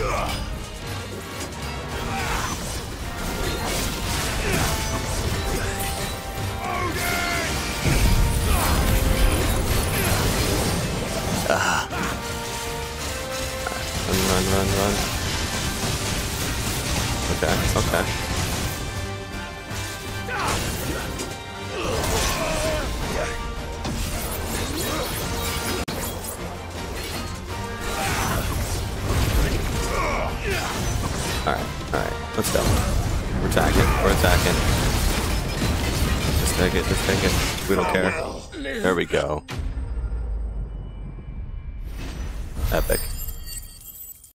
Ah. Run, run, run, run. Okay, okay. Alright, alright, let's go. We're attacking, we're attacking. Just take it, just take it. We don't care. There we go. Epic.